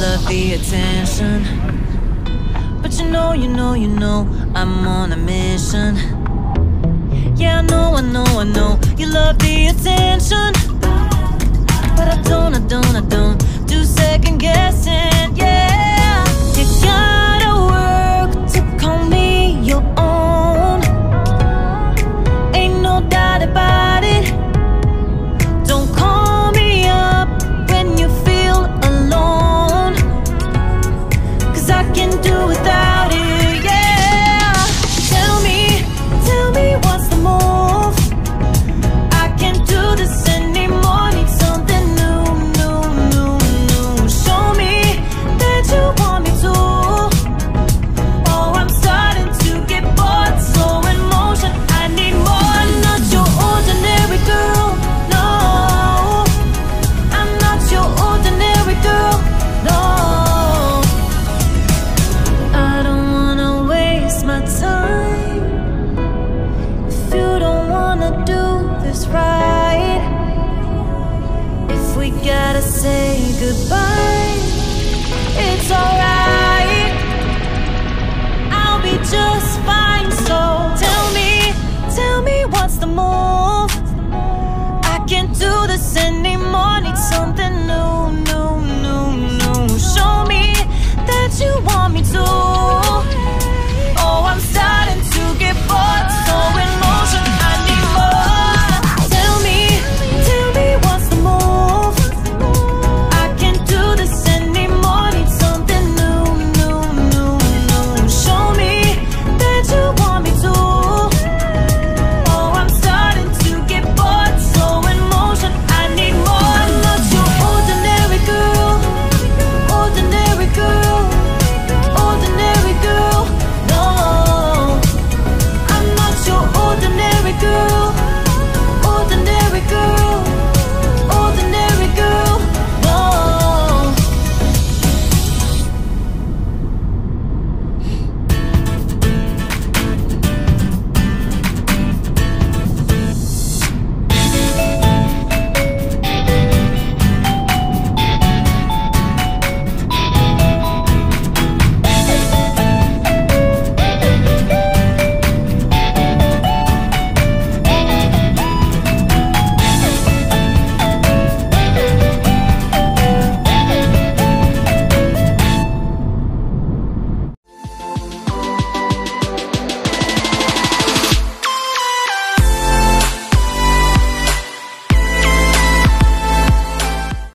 love the attention. But you know, you know, you know, I'm on a mission. Yeah, I know, I know, I know, you love the attention. But I don't, I don't, I don't do second guessing, yeah. You gotta work to call me your own. goodbye. It's alright, I'll be just fine. So tell me, tell me what's the move? I can't do this anymore.